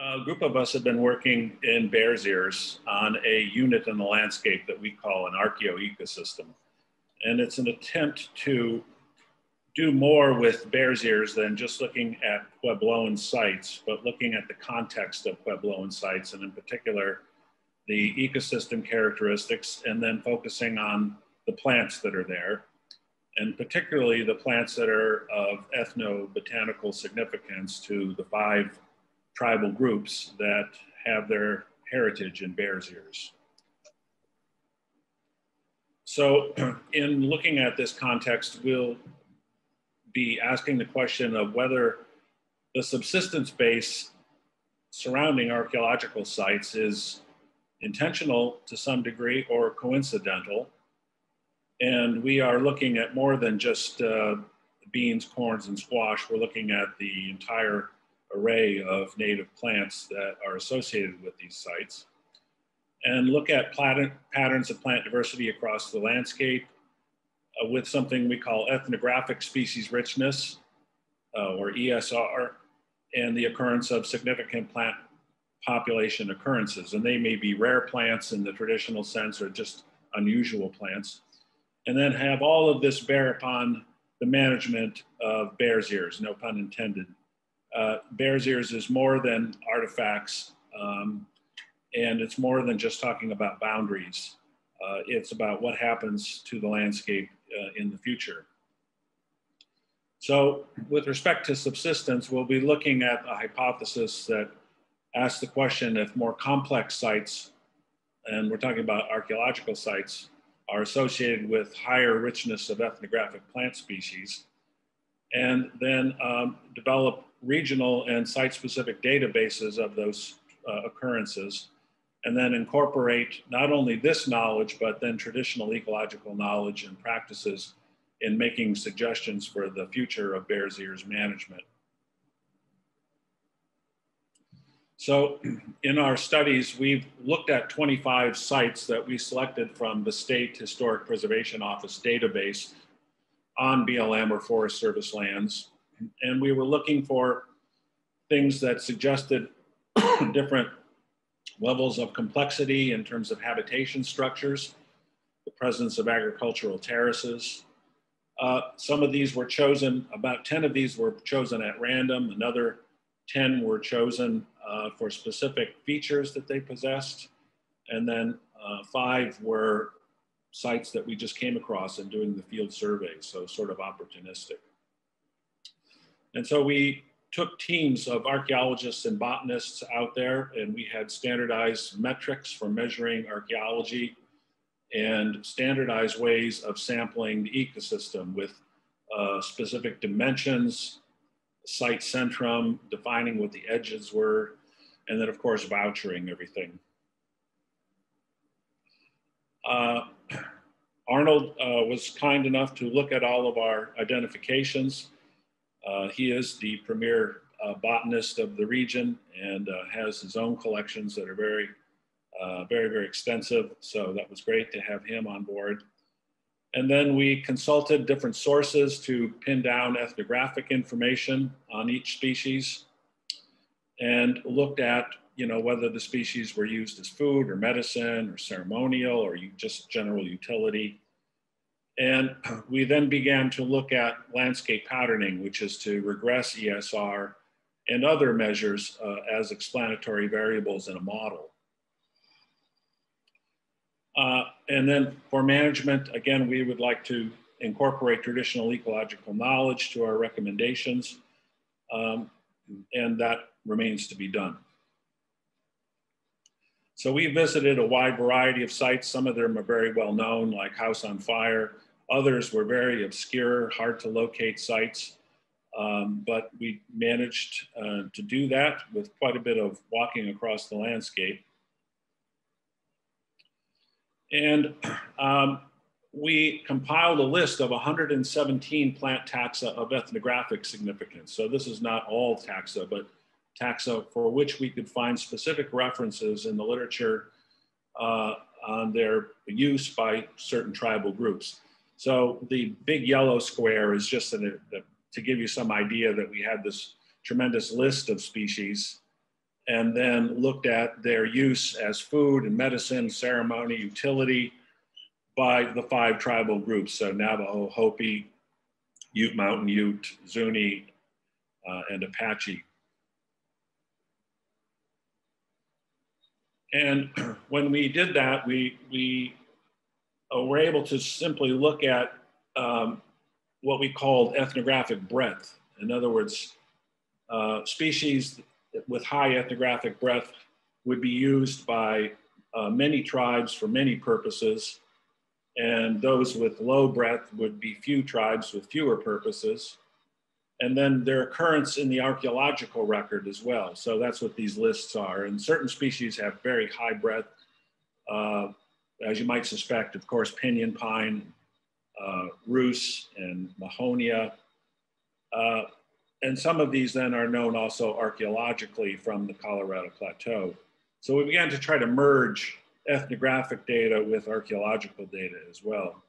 A group of us have been working in Bears Ears on a unit in the landscape that we call an archaeoecosystem. And it's an attempt to do more with Bears Ears than just looking at Puebloan sites, but looking at the context of Puebloan sites, and in particular, the ecosystem characteristics, and then focusing on the plants that are there, and particularly the plants that are of ethnobotanical significance to the five tribal groups that have their heritage in Bears Ears. So in looking at this context, we'll be asking the question of whether the subsistence base surrounding archeological sites is intentional to some degree or coincidental. And we are looking at more than just uh, beans, corns, and squash. We're looking at the entire array of native plants that are associated with these sites and look at patterns of plant diversity across the landscape uh, with something we call ethnographic species richness uh, or ESR and the occurrence of significant plant population occurrences. And they may be rare plants in the traditional sense or just unusual plants. And then have all of this bear upon the management of Bears Ears, no pun intended, uh, Bears Ears is more than artifacts, um, and it's more than just talking about boundaries. Uh, it's about what happens to the landscape uh, in the future. So with respect to subsistence, we'll be looking at a hypothesis that asks the question if more complex sites, and we're talking about archeological sites, are associated with higher richness of ethnographic plant species, and then um, develop regional and site-specific databases of those uh, occurrences, and then incorporate not only this knowledge, but then traditional ecological knowledge and practices in making suggestions for the future of Bears Ears management. So in our studies, we've looked at 25 sites that we selected from the State Historic Preservation Office database on BLM or Forest Service lands. And we were looking for things that suggested different levels of complexity in terms of habitation structures, the presence of agricultural terraces. Uh, some of these were chosen, about 10 of these were chosen at random, another 10 were chosen uh, for specific features that they possessed, and then uh, five were sites that we just came across in doing the field survey, so sort of opportunistic. And so we took teams of archaeologists and botanists out there, and we had standardized metrics for measuring archaeology and standardized ways of sampling the ecosystem with uh, specific dimensions, site centrum, defining what the edges were, and then of course vouchering everything. Uh, Arnold uh, was kind enough to look at all of our identifications uh, he is the premier uh, botanist of the region and uh, has his own collections that are very, uh, very, very extensive. So that was great to have him on board. And then we consulted different sources to pin down ethnographic information on each species and looked at you know, whether the species were used as food or medicine or ceremonial or just general utility. And we then began to look at landscape patterning, which is to regress ESR and other measures uh, as explanatory variables in a model. Uh, and then for management, again, we would like to incorporate traditional ecological knowledge to our recommendations, um, and that remains to be done. So we visited a wide variety of sites. Some of them are very well known, like House on Fire, Others were very obscure, hard to locate sites, um, but we managed uh, to do that with quite a bit of walking across the landscape. And um, we compiled a list of 117 plant taxa of ethnographic significance. So this is not all taxa, but taxa for which we could find specific references in the literature uh, on their use by certain tribal groups. So the big yellow square is just an, a, to give you some idea that we had this tremendous list of species. and then looked at their use as food and medicine, ceremony, utility by the five tribal groups. So Navajo, Hopi, Ute Mountain Ute, Zuni, uh, and Apache. And when we did that, we, we uh, were able to simply look at um, what we called ethnographic breadth. In other words, uh, species with high ethnographic breadth would be used by uh, many tribes for many purposes, and those with low breadth would be few tribes with fewer purposes. And then their occurrence in the archaeological record as well. So that's what these lists are. And certain species have very high breadth, uh, as you might suspect, of course, pinyon pine, uh, and Mahonia. Uh, and some of these then are known also archaeologically from the Colorado Plateau. So we began to try to merge ethnographic data with archaeological data as well.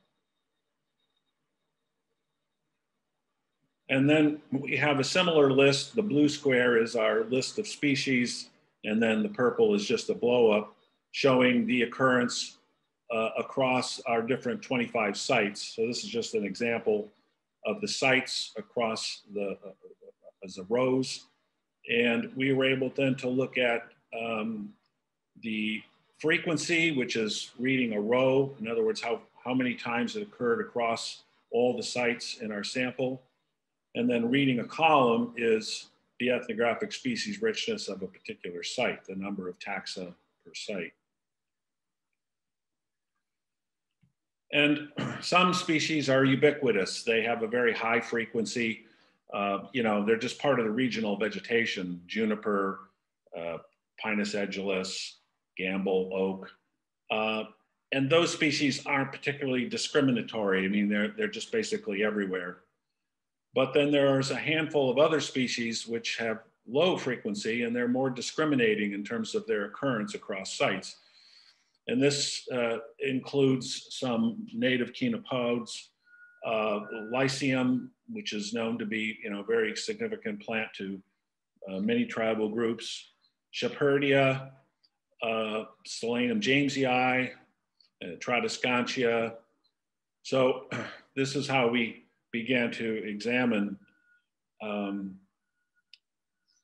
And then we have a similar list. The blue square is our list of species, and then the purple is just a blow up showing the occurrence uh, across our different 25 sites. So this is just an example of the sites across the, uh, as a rows. And we were able then to look at um, the frequency, which is reading a row. In other words, how, how many times it occurred across all the sites in our sample. And then reading a column is the ethnographic species richness of a particular site, the number of taxa per site. And some species are ubiquitous. They have a very high frequency. Uh, you know, they're just part of the regional vegetation, juniper, uh, Pinus edulis, Gambel, oak. Uh, and those species aren't particularly discriminatory. I mean, they're, they're just basically everywhere. But then there's a handful of other species which have low frequency and they're more discriminating in terms of their occurrence across sites. And this uh, includes some native chenopods, uh, lycium, which is known to be you know, a very significant plant to uh, many tribal groups, Shepherdia, uh, Solanum jamesii, uh, Tradescantia. So this is how we began to examine um,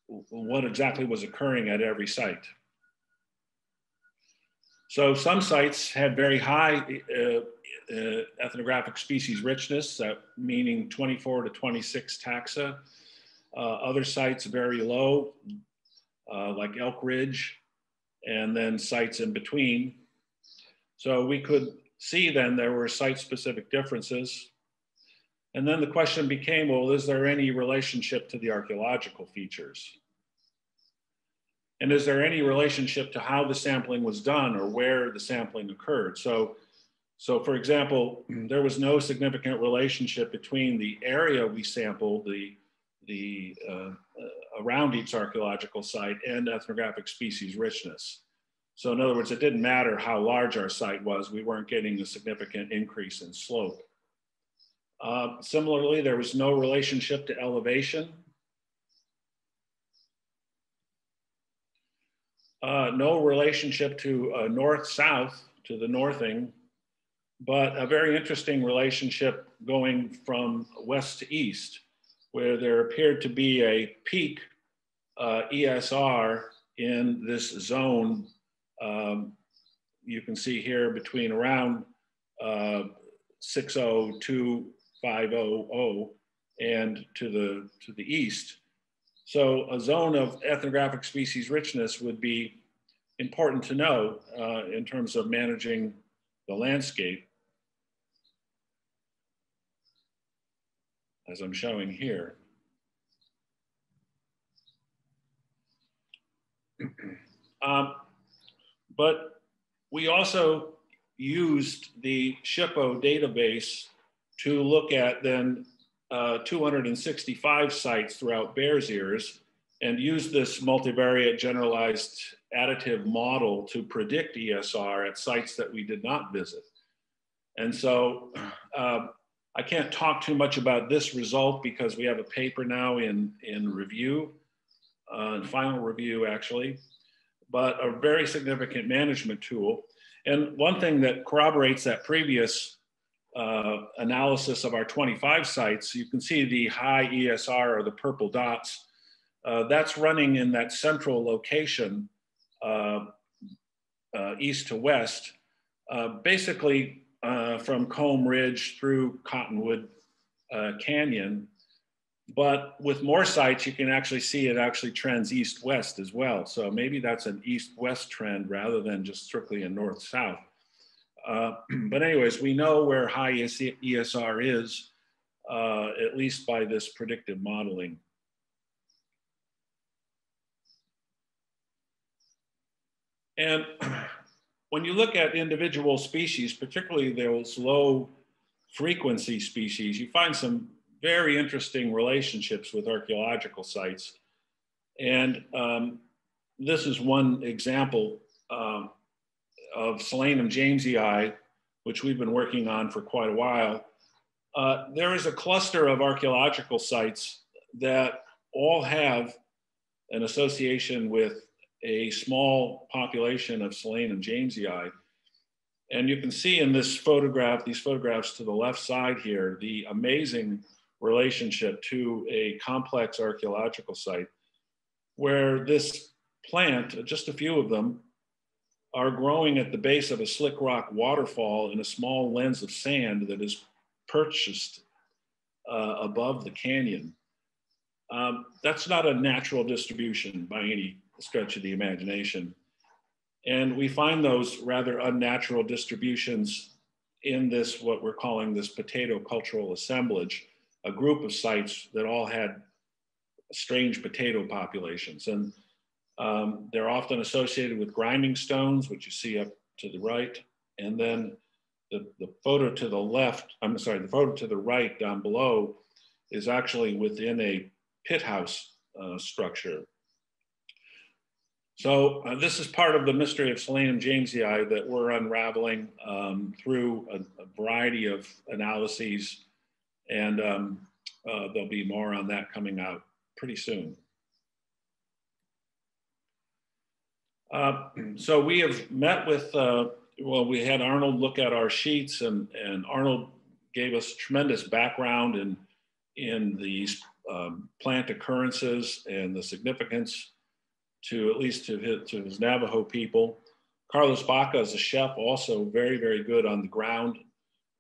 what exactly was occurring at every site. So some sites had very high uh, uh, ethnographic species richness, uh, meaning 24 to 26 taxa. Uh, other sites very low, uh, like Elk Ridge, and then sites in between. So we could see then there were site-specific differences. And then the question became, well, is there any relationship to the archeological features? And is there any relationship to how the sampling was done or where the sampling occurred? So, so for example, there was no significant relationship between the area we sampled, the, the uh, uh, around each archeological site and ethnographic species richness. So in other words, it didn't matter how large our site was, we weren't getting a significant increase in slope. Uh, similarly, there was no relationship to elevation. Uh, no relationship to uh, north-south, to the northing, but a very interesting relationship going from west to east, where there appeared to be a peak uh, ESR in this zone. Um, you can see here between around uh, 602 500 and to the, to the east. So a zone of ethnographic species richness would be important to know uh, in terms of managing the landscape, as I'm showing here. um, but we also used the SHPO database to look at then uh, 265 sites throughout Bears Ears and use this multivariate generalized additive model to predict ESR at sites that we did not visit. And so uh, I can't talk too much about this result because we have a paper now in, in review. uh, final review actually, but a very significant management tool. And one thing that corroborates that previous uh, analysis of our 25 sites, you can see the high ESR or the purple dots. Uh, that's running in that central location, uh, uh east to west, uh, basically uh, from Comb Ridge through Cottonwood Canyon. But with more sites, you can actually see it actually trends east-west as well. So maybe that's an east-west trend rather than just strictly a north-south. Uh, but anyways, we know where high ESR is, uh, at least by this predictive modeling. And when you look at individual species, particularly those low frequency species, you find some very interesting relationships with archaeological sites. And um, this is one example um, of Solanum jamesii, which we've been working on for quite a while. Uh, there is a cluster of archaeological sites that all have an association with a small population of Solanum jamesii. And you can see in this photograph, these photographs to the left side here, the amazing relationship to a complex archaeological site where this plant, just a few of them, are growing at the base of a slick rock waterfall in a small lens of sand that is purchased uh, above the canyon. Um, that's not a natural distribution by any stretch of the imagination. And we find those rather unnatural distributions in this, what we're calling this potato cultural assemblage, a group of sites that all had strange potato populations. And um, they're often associated with grinding stones, which you see up to the right. And then the, the photo to the left, I'm sorry, the photo to the right down below is actually within a pit house uh, structure. So uh, this is part of the mystery of Solanum jamesii that we're unraveling um, through a, a, variety of analyses and um, uh, there'll be more on that coming out pretty soon. Uh, so we have met with, uh, well, we had Arnold look at our sheets and, and Arnold gave us tremendous background in, in these um, plant occurrences and the significance to at least to his, to his Navajo people. Carlos Baca is a chef, also very, very good on the ground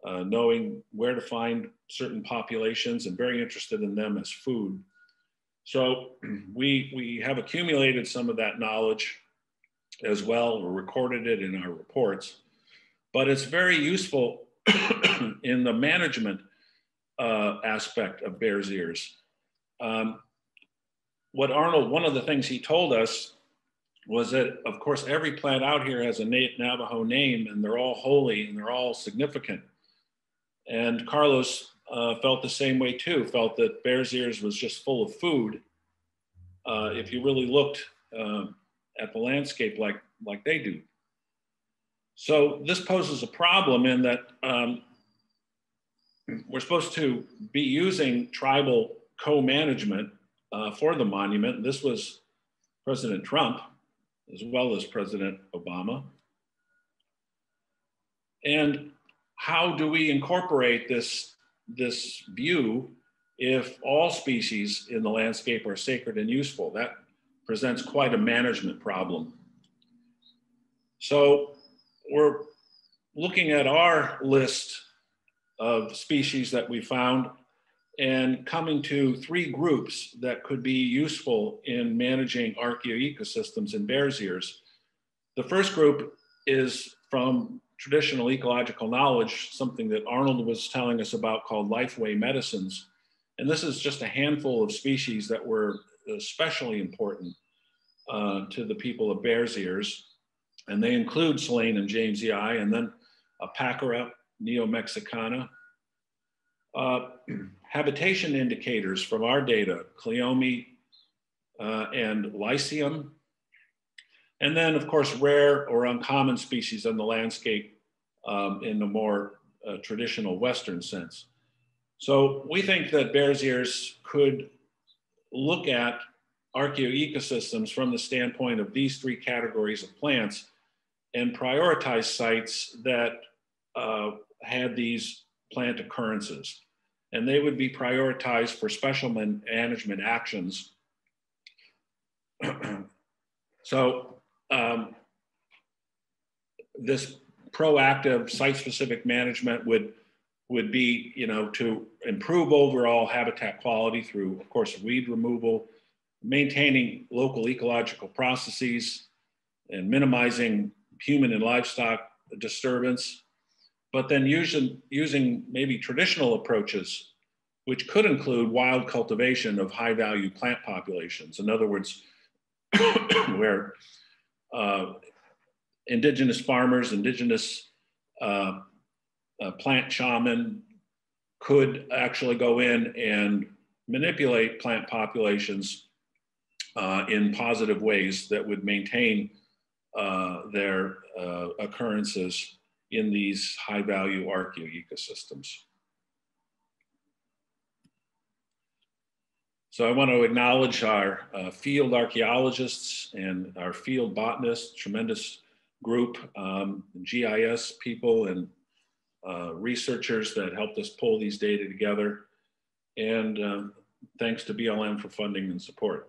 uh, knowing where to find certain populations and very interested in them as food. So we, we have accumulated some of that knowledge as well, or recorded it in our reports, but it's very useful in the management uh, aspect of Bears Ears. Um, what Arnold, one of the things he told us was that, of course, every plant out here has a Navajo name and they're all holy and they're all significant. And Carlos uh, felt the same way too, felt that Bears Ears was just full of food. Uh, if you really looked uh, at the landscape like, like they do. So this poses a problem in that um, we're supposed to be using tribal co-management uh, for the monument. This was President Trump as well as President Obama. And how do we incorporate this, this view if all species in the landscape are sacred and useful? That presents quite a management problem. So we're looking at our list of species that we found and coming to three groups that could be useful in managing archaeoecosystems in Bears Ears. The first group is from traditional ecological knowledge, something that Arnold was telling us about called lifeway medicines. And this is just a handful of species that were especially important uh, to the people of Bears Ears. And they include Solanum jamesii and then Apacara neomexicana. Uh, habitation indicators from our data, Cleome uh, and Lycium, and then, of course, rare or uncommon species in the landscape um, in the more uh, traditional Western sense. So we think that Bears Ears could look at archaeoecosystems from the standpoint of these three categories of plants and prioritize sites that uh, had these plant occurrences. And they would be prioritized for special management actions. so um, this proactive site-specific management would would be, you know, to improve overall habitat quality through, of course, weed removal, maintaining local ecological processes, and minimizing human and livestock disturbance, but then using, using maybe traditional approaches, which could include wild cultivation of high value plant populations. In other words, where uh, indigenous farmers, indigenous uh, uh, plant shaman could actually go in and manipulate plant populations uh, in positive ways that would maintain uh, their uh, occurrences in these high value archaeoecosystems. So I want to acknowledge our uh, field archaeologists and our field botanists, tremendous group, um, GIS people and uh, researchers that helped us pull these data together. And um, thanks to BLM for funding and support.